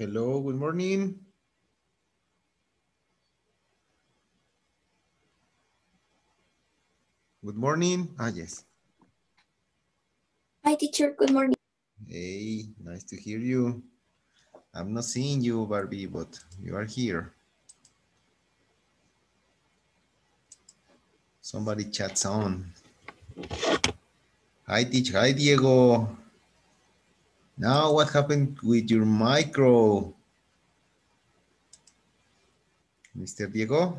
Hello, good morning. Good morning. Ah, yes. Hi, teacher. Good morning. Hey, nice to hear you. I'm not seeing you, Barbie, but you are here. Somebody chats on. Hi, teacher. Hi, Diego. Now, what happened with your micro? Mr. Diego?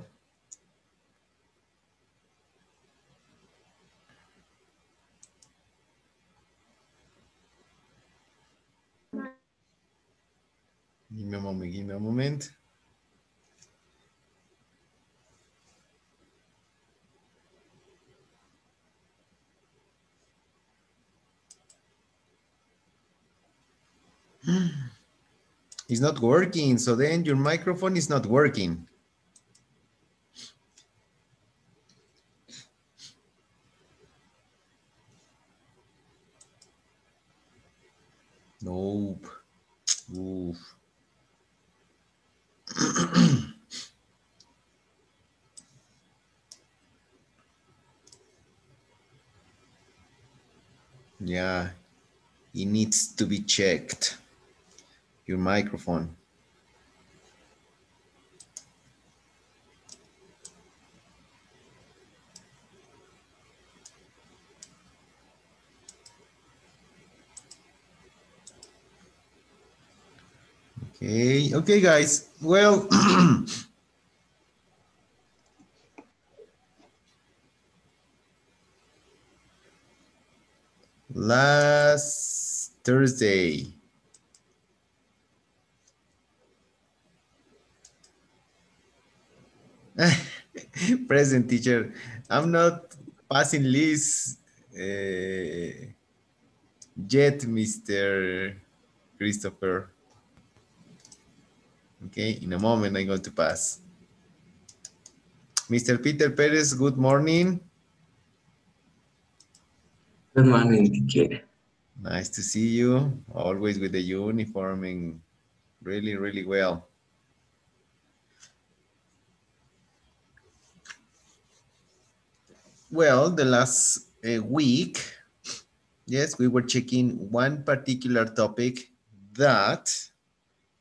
Give me a moment, give me a moment. It's not working, so then your microphone is not working. Nope. Oof. yeah, it needs to be checked. Your microphone. Okay, okay, guys. Well, last Thursday, present teacher, I'm not passing list uh, yet, Mr. Christopher. Okay, in a moment I'm going to pass. Mr. Peter Perez, good morning. Good morning, teacher. Nice to see you. Always with the uniform and really, really well. Well, the last uh, week, yes, we were checking one particular topic that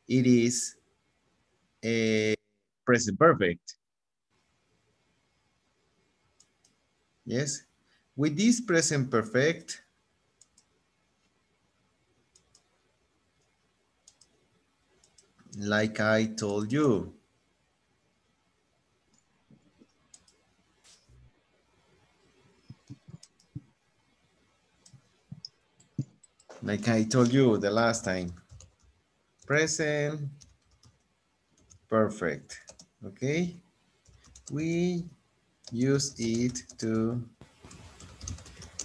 it is a present perfect. Yes, with this present perfect, like I told you, like I told you the last time, present. Perfect, okay? We use it to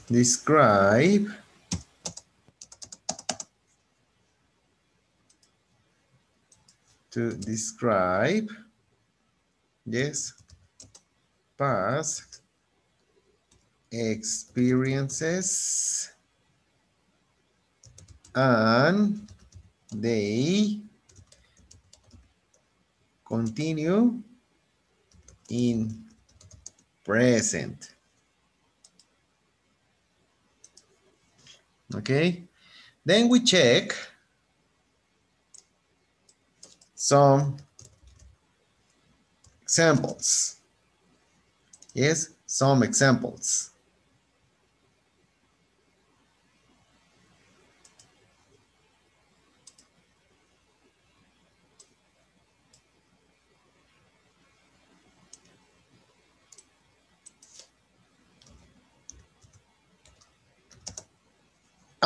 describe to describe yes past experiences and they continue in present. Okay, then we check some examples. Yes, some examples.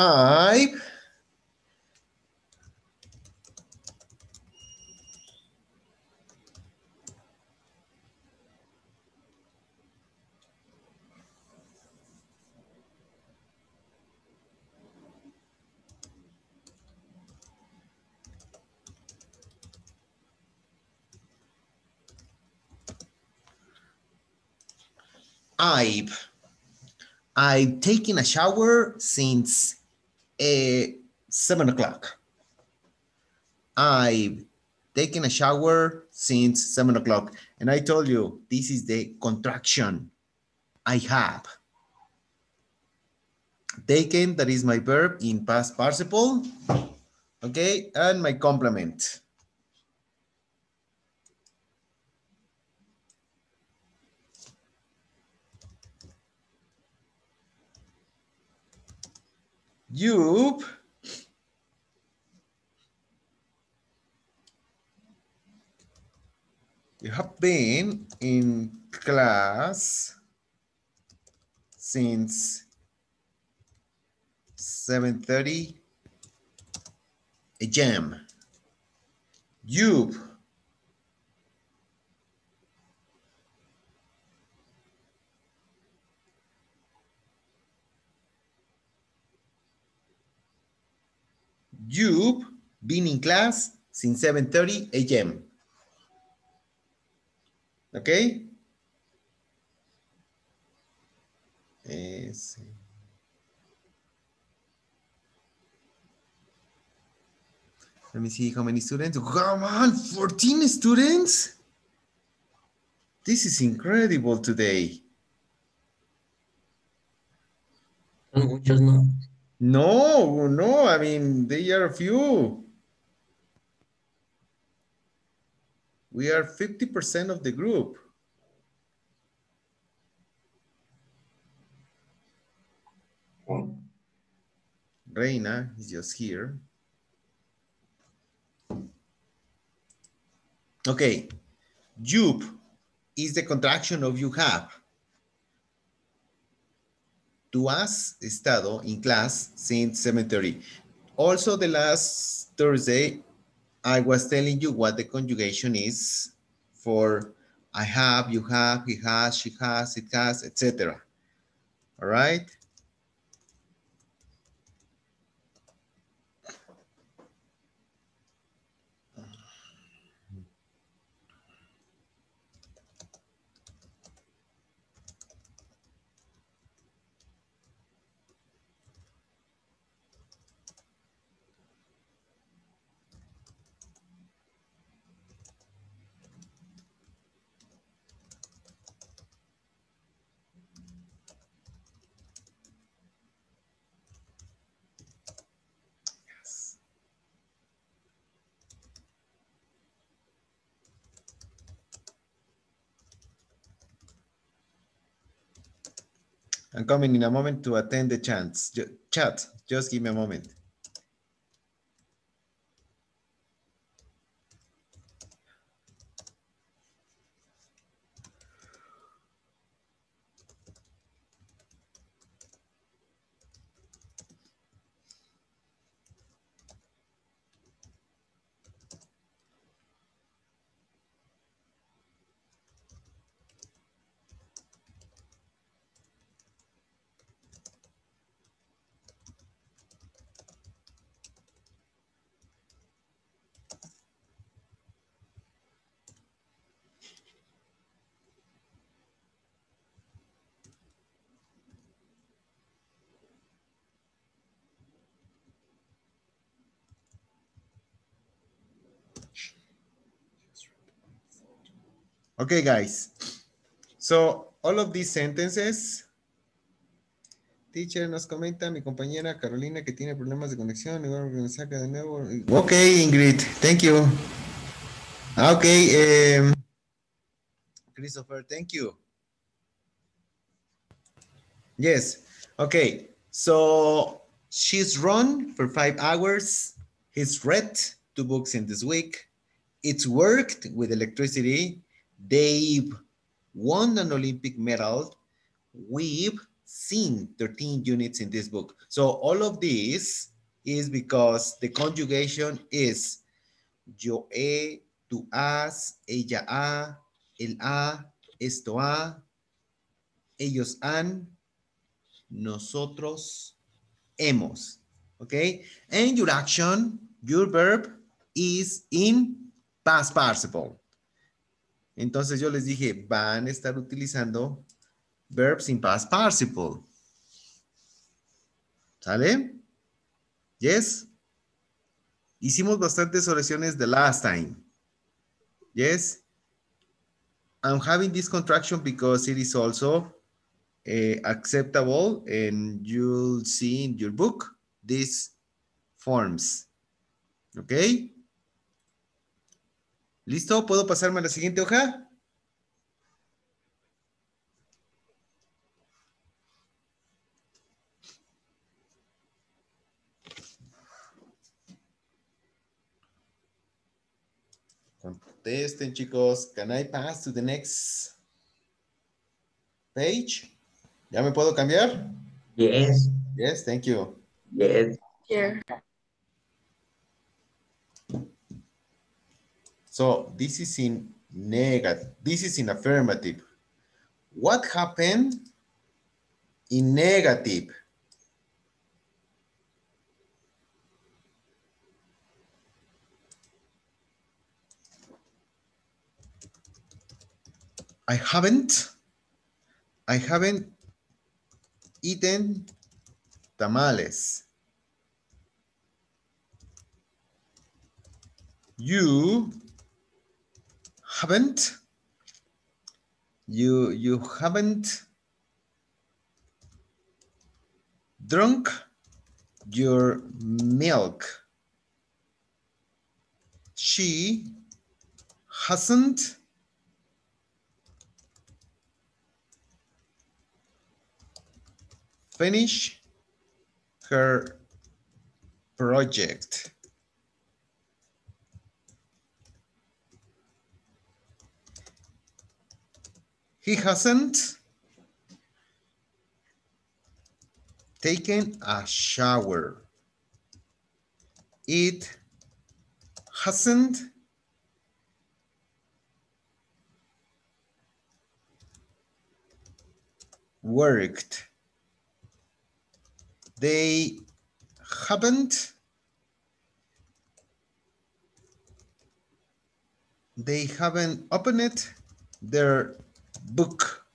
I I've I've taken a shower since seven o'clock. I've taken a shower since seven o'clock. And I told you, this is the contraction I have. Taken, that is my verb in past participle. Okay, and my complement. You've you have been in class since 7.30 a jam. You've been in class since 7.30 a.m. Okay? Ese. Eh. Let me see how many students. Come on, 14 students? This is incredible today. Muchos, ¿no? No, no, I mean, they are few. We are 50% of the group. Reina is just here. Okay, you've is the contraction of you have. Tú has estado in class since 7.30. Also, the last Thursday, I was telling you what the conjugation is for I have, you have, he has, she has, it has, etc. All right? I'm coming in a moment to attend the chance. Ju- chat, just give me a moment. Okay, guys. So, all of these sentences. Teacher nos comenta mi compañera Carolina que tiene problemas de conexión. Igual que me saca de nuevo. Ok, Ingrid. Thank you. Ah, Ok. em, Christopher, thank you. Yes. Okay. So she's run for five hours. He's read two books in this week. It's worked with electricity. They've won an Olympic medal. We've seen 13 units in this book. So all of this is because the conjugation is yo he, tú has, ella ha, él ha, esto ha, ellos han, nosotros hemos. Okay? And your action, your verb is in past participle. Entonces yo les dije, van a estar utilizando verbs in past participle. ¿Sale? Yes? Hicimos bastantes oraciones the last time. Yes? I'm having this contraction because it is also uh, acceptable and you'll see in your book these forms. ¿Ok? ¿Listo? ¿Puedo pasarme a la siguiente hoja? Contesten, chicos. Can I pass to the next page? ¿Ya me puedo cambiar? Yes. Yes, thank you. Yes. Here. So this is in negative. This is in affirmative. What happened in negative? I haven't, I haven't eaten tamales. You haven't, you, you haven't drunk your milk. She hasn't finished her project. He hasn't taken a shower. It hasn't worked. They haven't they haven't opened it. their book.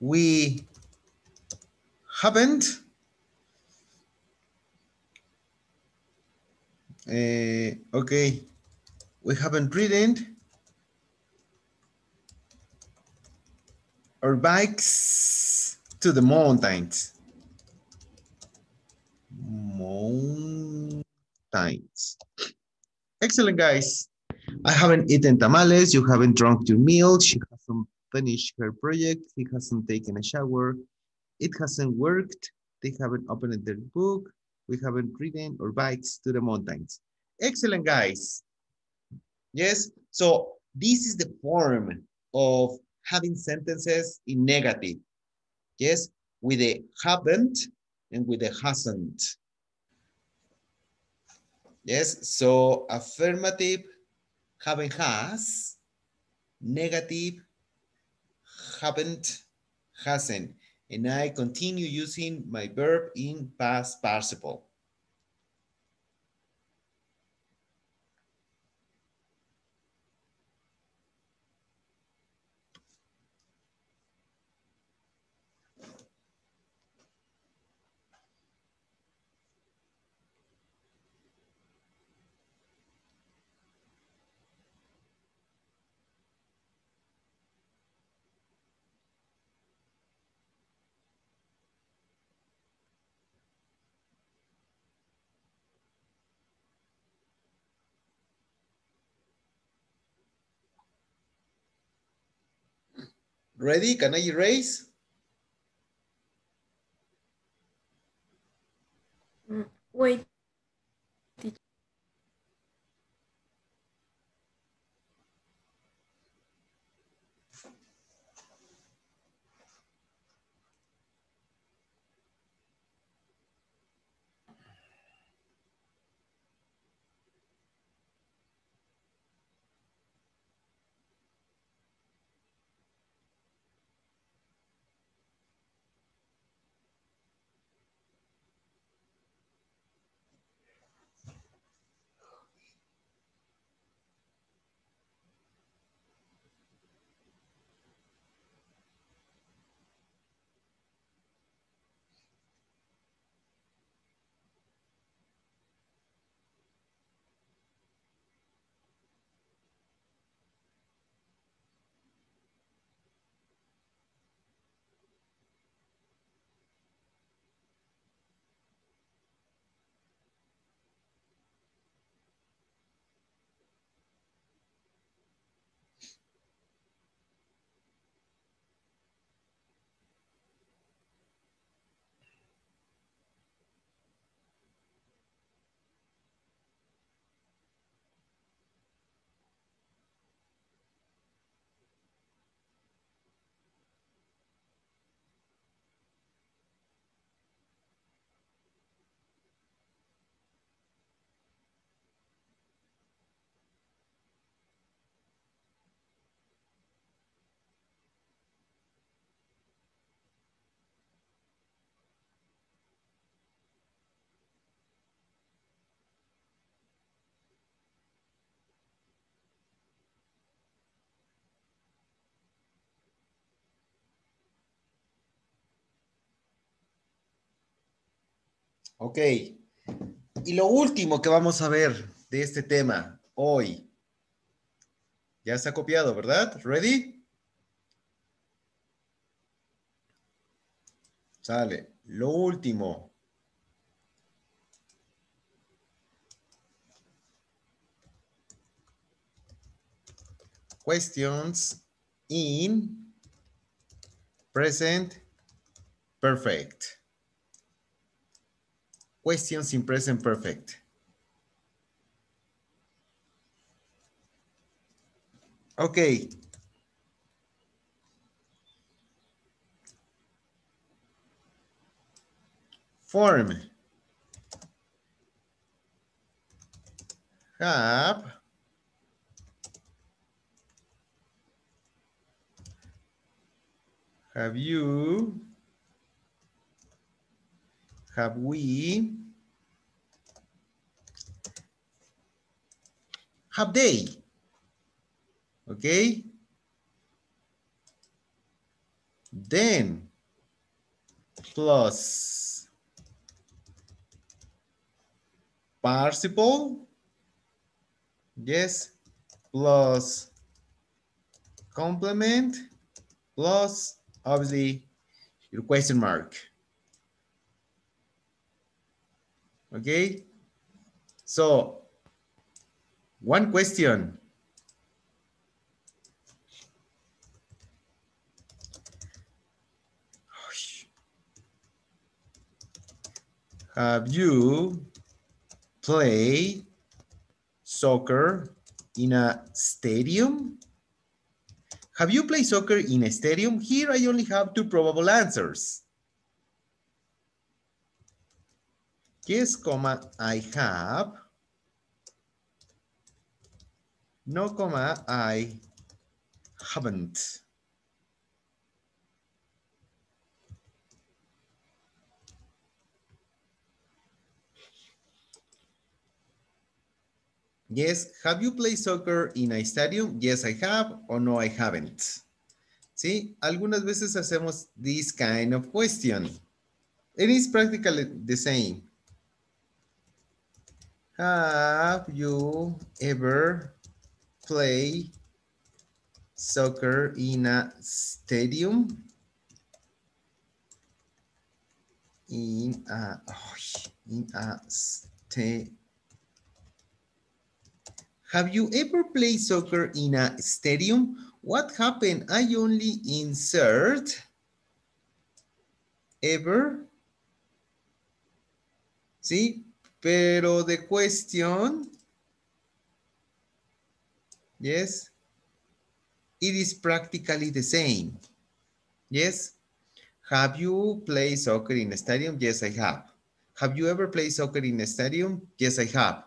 We haven't uh, okay we haven't ridden our bikes to the mountains. Mountains. Excellent guys. I haven't eaten tamales. You haven't drunk your meal she finished her project. He hasn't taken a shower. It hasn't worked. They haven't opened their book. We haven't ridden our bikes to the mountains. Excellent guys. Yes? So this is the form of having sentences in negative. Yes? With a haven't and with a hasn't. Yes? So affirmative haven't has negative haven't hasn't and I continue using my verb in past participle. Ready? Can I erase? Wait. Ok. Y lo último que vamos a ver de este tema hoy. Ya está copiado, ¿verdad? ¿Ready? Sale. Lo último. Questions in present perfect. Questions in present perfect. Okay. Form. Have. Have you. Have we. Have they. Okay. Then plus participle. Yes. Plus complement plus obviously your question mark. Okay. So one question. Have you played soccer in a stadium? Have you played soccer in a stadium? Here I only have two probable answers. Yes, comma, I have. No, comma, I haven't. Yes, have you played soccer in a stadium? Yes, I have, or no, I haven't. ¿Sí? Algunas veces hacemos this kind of question. It is practically the same. Have you ever played soccer in a stadium? In a, oh, in a stadium. Have you ever played soccer in a stadium? What happened? I only insert ever. ¿Sí? Pero the question, yes, it is practically the same. Yes. Have you played soccer in a stadium? Yes, I have. Have you ever played soccer in a stadium? Yes, I have.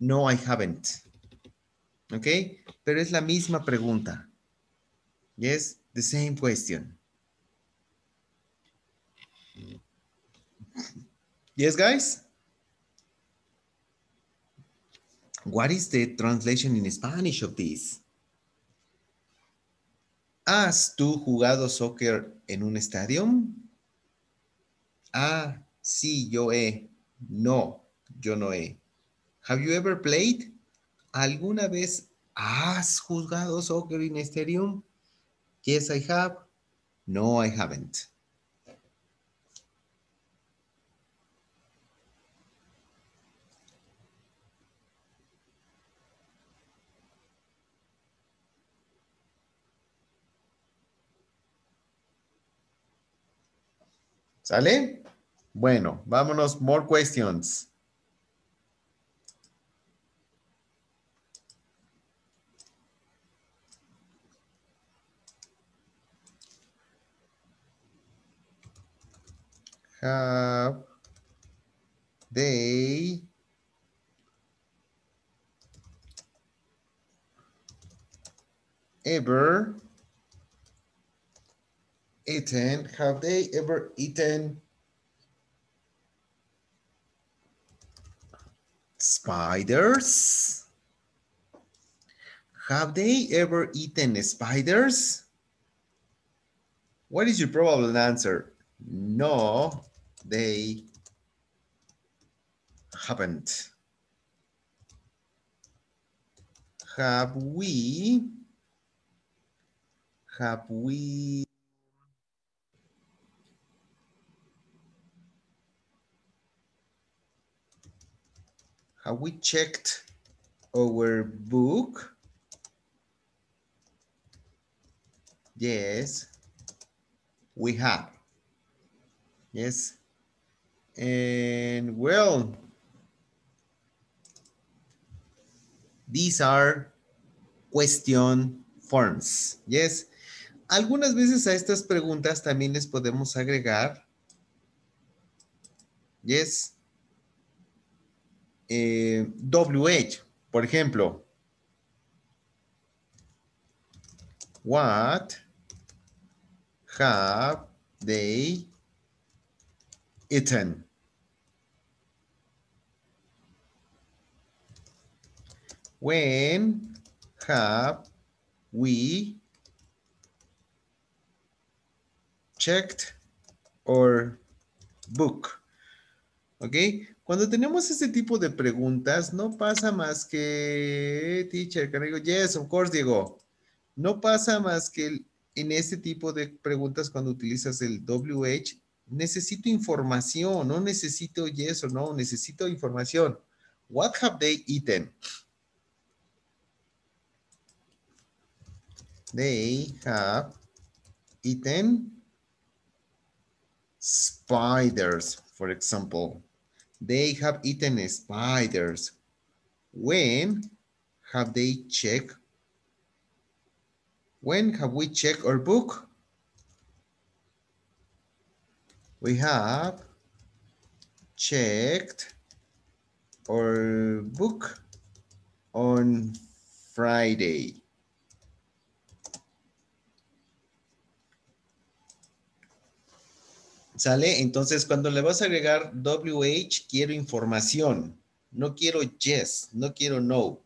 No, I haven't. ¿Ok? Pero es la misma pregunta. Yes, the same question. Yes, guys? What is the translation in Spanish of this? ¿Has tú jugado soccer en un estadio? Ah, sí, yo he. No, yo no he. Have you ever played? ¿Alguna vez has jugado soccer in a stadium? Yes, I have. No, I haven't. ¿Sale? Bueno, vámonos. More questions. Have they ever eaten, have they ever eaten spiders? Have they ever eaten spiders? What is your probable answer? No, they haven't. Have we, have we, have we checked our book? Yes, we have. Yes. And well, these are question forms. Yes. Algunas veces a estas preguntas también les podemos agregar. Yes. Eh, WH, por ejemplo. What have they eaten? When have we checked or book? ¿Ok? Cuando tenemos este tipo de preguntas, no pasa más que, teacher, can I go? Yes, of course, Diego. No pasa más que en este tipo de preguntas cuando utilizas el WH, necesito información, no necesito yes o no, necesito información. What have they eaten? They have eaten spiders, for example. They have eaten spiders. When have they checked? When have we checked our book? We have checked our book on Friday. ¿Sale? Entonces, cuando le vas a agregar WH, quiero información. No quiero yes, no quiero no.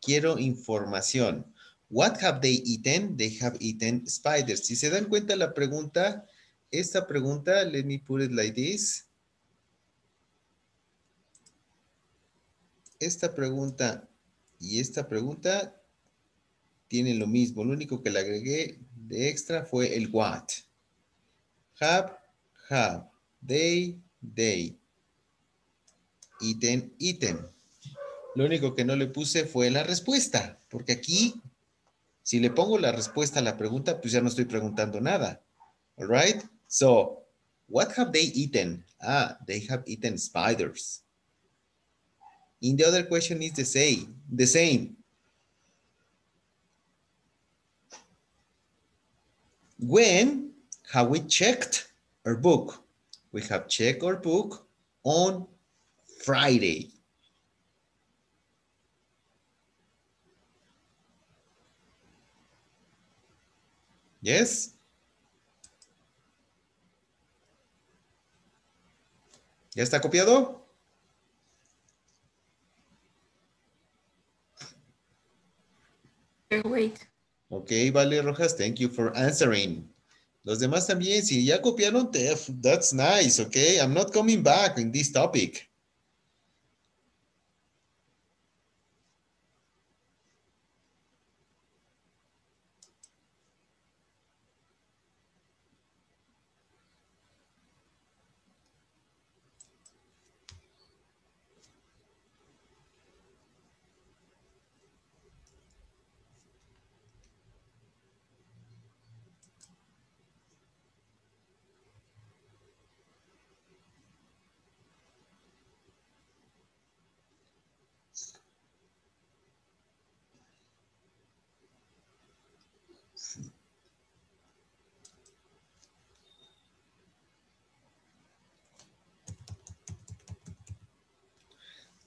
Quiero información. What have they eaten? They have eaten spiders. Si se dan cuenta la pregunta, esta pregunta, let me put it like this. Esta pregunta y esta pregunta tienen lo mismo. Lo único que le agregué de extra fue el what. Have have, they. Eaten, eaten. Lo único que no le puse fue la respuesta, porque aquí, si le pongo la respuesta a la pregunta, pues ya no estoy preguntando nada. All right? So, what have they eaten? Ah, they have eaten spiders. In the other question is the same. The same. When have we checked our book. We have checked our book on Friday. Yes? ¿Ya está copiado? Wait. Okay, Vale Rojas, thank you for answering. Los demás también, si ya copiaron, that's nice, okay? I'm not coming back in this topic.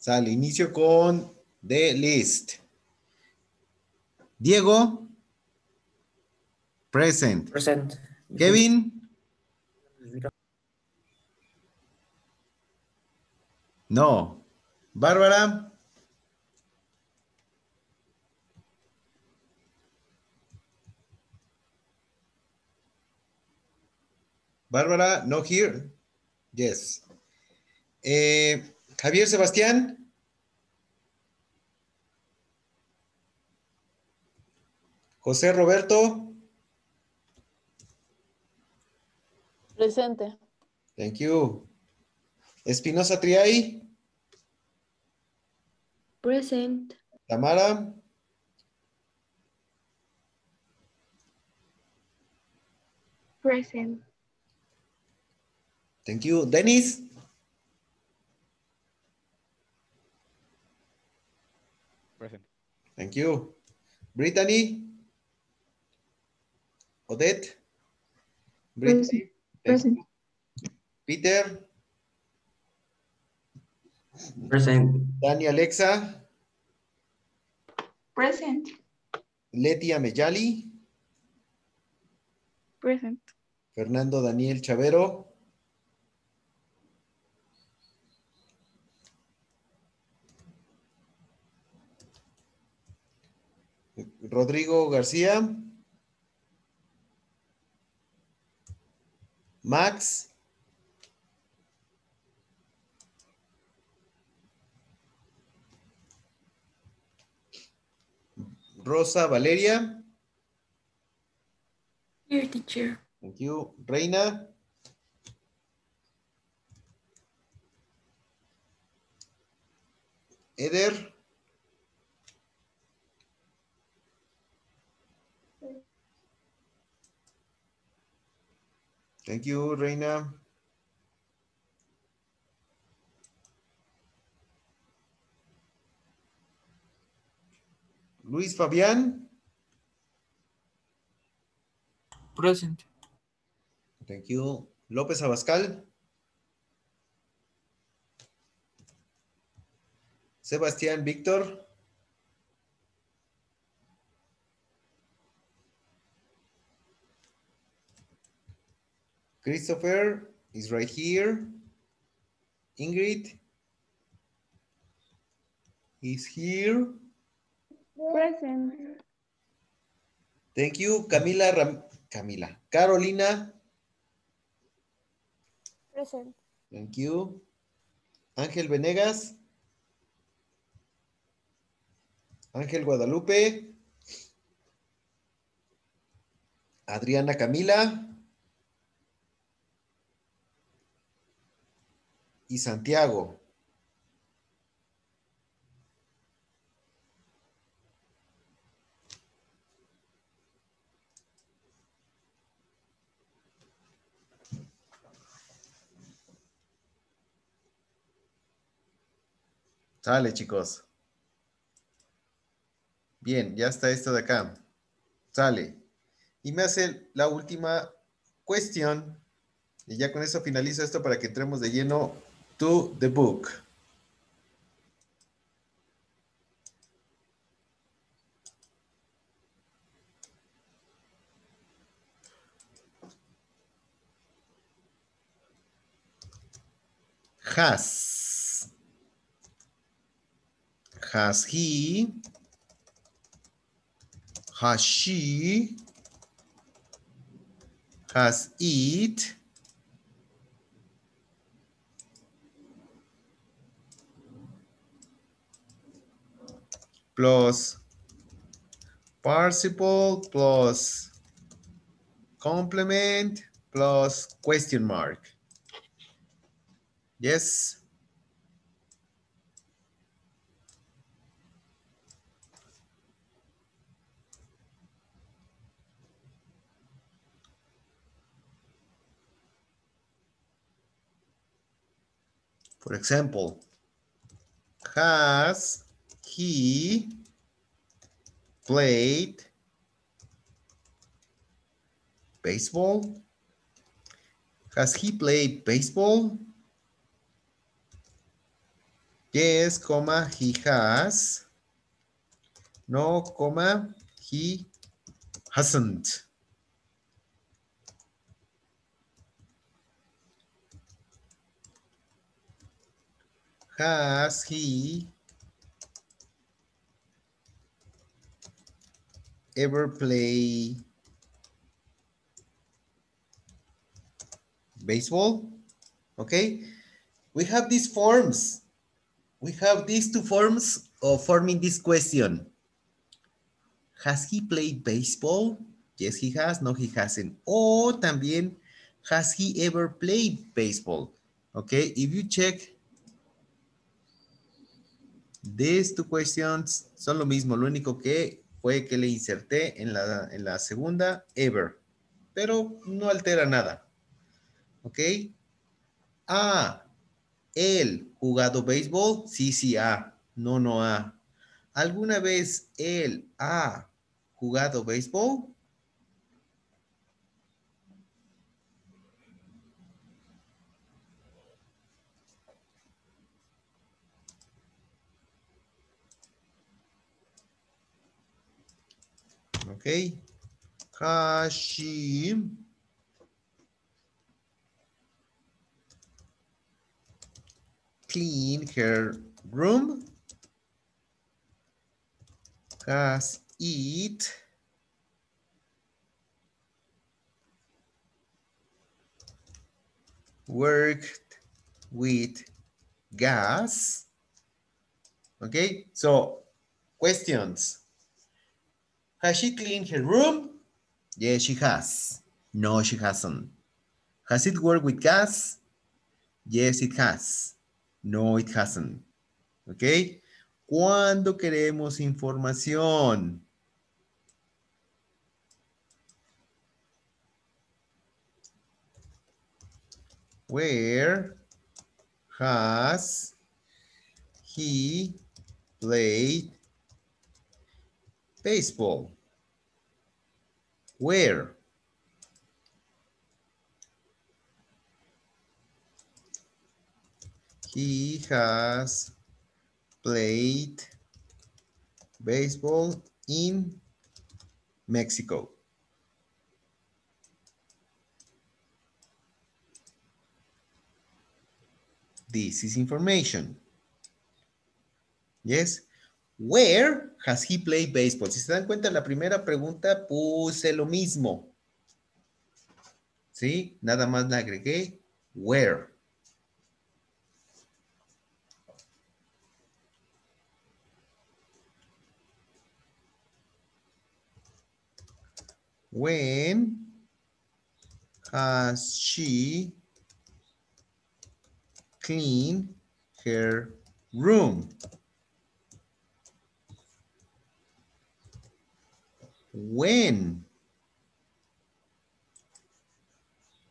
Sale, inicio con the list. Diego. Present. Present. Kevin. No. Bárbara. Bárbara, no here. Yes. Eh, Javier Sebastián. José Roberto. Presente. Thank you. Espinosa Triay. Present. Tamara. Present. Thank you. Dennis. Thank you. Brittany. Odette. Brittany. Present. Peter. Present. Dani Alexa. Present. Letia Mejali. Present. Fernando Daniel Chavero. Rodrigo García. Max. Rosa Valeria. Here, teacher. Thank you. Reina. Eder. Thank you, Reina. Luis Fabián. Present. Thank you. López Abascal. Sebastián Víctor. Christopher is right here. Ingrid is here. Present. Thank you. Camila Ram Camila. Carolina. Present. Thank you. Ángel Venegas. Ángel Guadalupe. Adriana Camila. Y Santiago. Sale, chicos. Bien, ya está esto de acá. Sale. Y me hace la última cuestión. Y ya con eso finalizo esto para que entremos de lleno to the book. Has. Has he? Has she? Has it? Plus participle plus complement plus question mark. Yes. For example, has he played baseball? Has he played baseball? Yes, comma, he has. No, comma, he hasn't. Has he ever play baseball? Okay, we have these forms we have these two forms of forming this question. Has he played baseball? Yes, he has. No, he hasn't. O también, has he ever played baseball? Okay, if you check these two questions, son lo mismo. Lo único que fue que le inserté en la, en la segunda, ever. Pero no altera nada. Ok. Ah, él jugado béisbol, sí, sí, ha. No, no ha. ¿Alguna vez él ha jugado béisbol? Ok. Hashi. Clean her room. Has it worked with gas? Okay, so questions. Has she cleaned her room? Yes, she has. No, she hasn't. Has it worked with gas? Yes, it has. No, it hasn't. ¿Ok? ¿Cuándo queremos información? Where has he played baseball? Where? He has played baseball in Mexico. This is information. Yes. Where has he played baseball? Si se dan cuenta, la primera pregunta puse lo mismo. ¿Sí? Nada más le agregué where. When has she cleaned her room? When?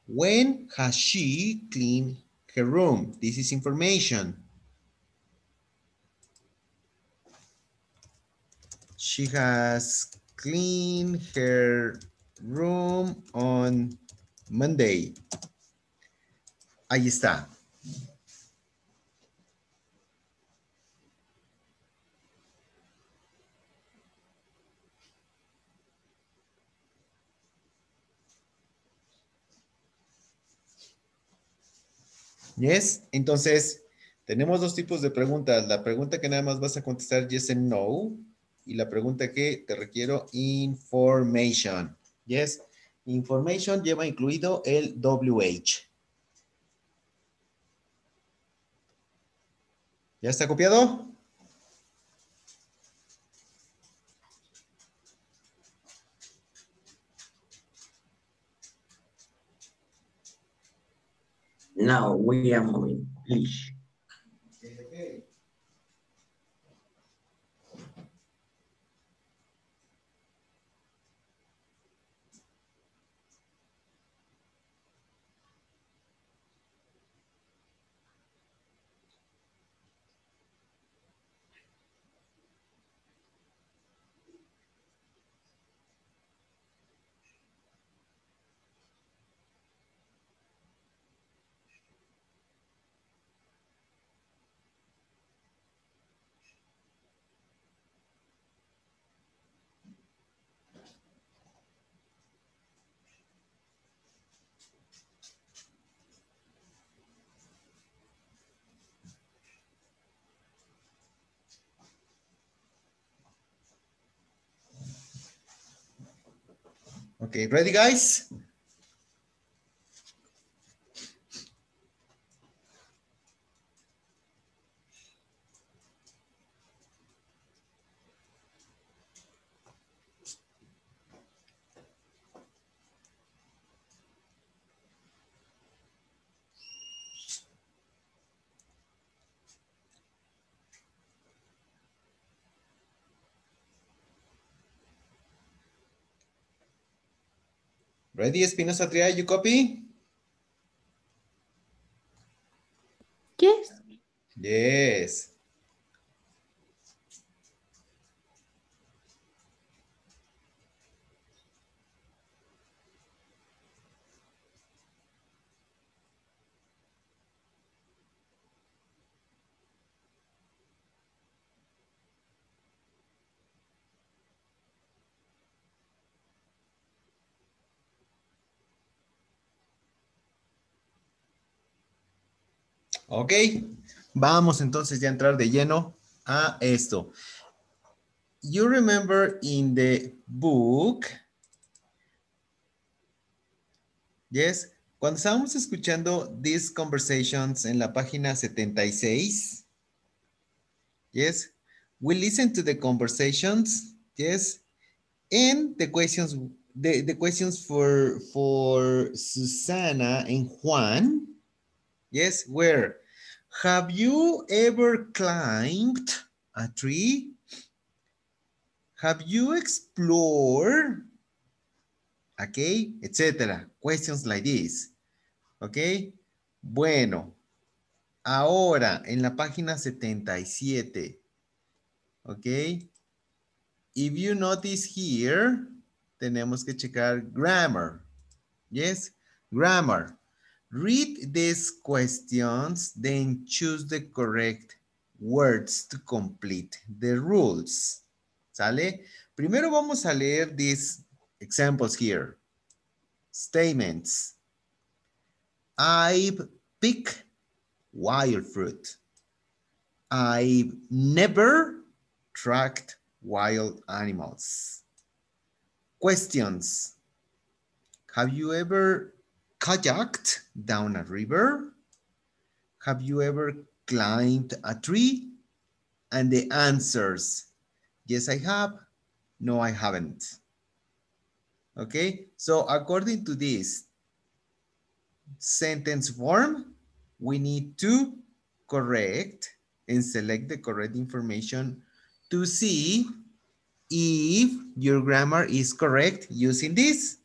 When has she cleaned her room? This is information. She has cleaned her room on Monday. Ahí está. Yes, entonces tenemos dos tipos de preguntas. La pregunta que nada más vas a contestar yes and no y la pregunta que te requiero information. Yes, information lleva incluido el WH. ¿Ya está copiado? Now we are moving, please. Okay, ready guys? Ready, Espinosa Tria, you copy? Yes. Yes. Ok, vamos entonces ya a entrar de lleno a esto. You remember in the book, yes, cuando estábamos escuchando these conversations en la página 76, yes, we listen to the conversations, yes, and the questions, the, the questions for, for Susana and Juan, Yes, where? Have you ever climbed a tree? Have you explored? Okay, etcétera. Questions like this. Ok. Bueno. Ahora, en la página 77. Ok. If you notice here, tenemos que checar grammar. Yes, grammar. Read these questions, then choose the correct words to complete the rules. ¿Sale? Primero vamos a leer these examples here. Statements. I've picked wild fruit. I've never tracked wild animals. Questions. Have you ever kayaked down a river? Have you ever climbed a tree? And the answers, yes, I have. No, I haven't. Okay, so according to this sentence form, we need to correct and select the correct information to see if your grammar is correct using this.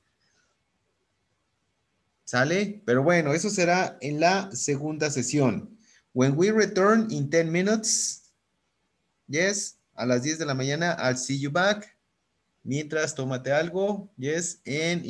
¿Sale? Pero bueno, eso será en la segunda sesión. When we return in 10 minutes, yes, a las 10 de la mañana, I'll see you back. Mientras, tómate algo, yes, and